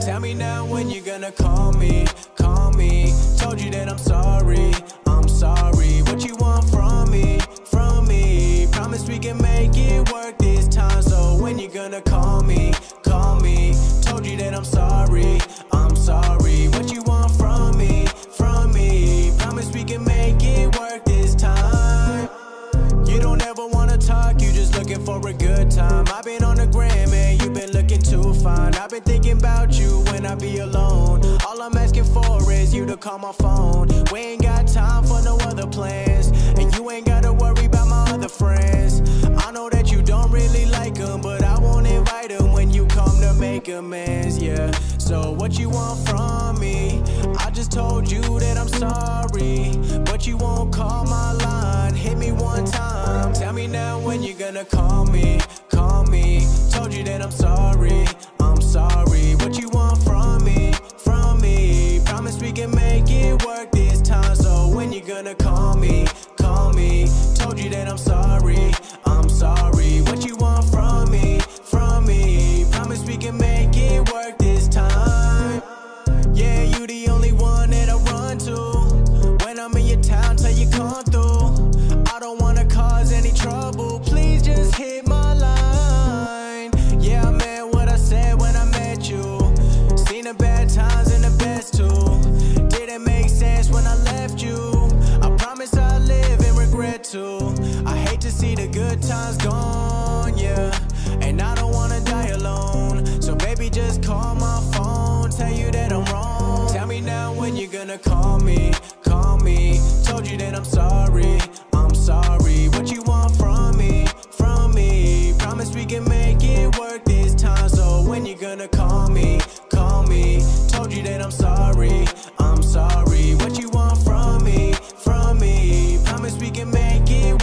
Tell me now when you're gonna call me, call me. Told you that I'm sorry, I'm sorry. What you want from me, from me? Promise we can make it work this time. So when you gonna call me, call me. Told you that I'm sorry, I'm sorry. What you want from me, from me? Promise we can make it work this time. You don't ever wanna talk, you just looking for a good time. I've been on the gram and you've been looking too been thinking about you when I be alone. All I'm asking for is you to call my phone. We ain't got time for no other plans. And you ain't gotta worry about my other friends. I know that you don't really like them, but I won't invite them when you come to make amends, yeah. So what you want from me? I just told you that I'm sorry, but you won't call my line. Hit me one time. Tell me now when you're gonna call me, call me. to see the good times gone, yeah. And I don't wanna die alone. So baby, just call my phone, tell you that I'm wrong. Tell me now when you're gonna call me, call me. Told you that I'm sorry, I'm sorry. What you want from me, from me? Promise we can make it work this time. So when you gonna call me, call me. Told you that I'm sorry, I'm sorry. What you want from me, from me? Promise we can make it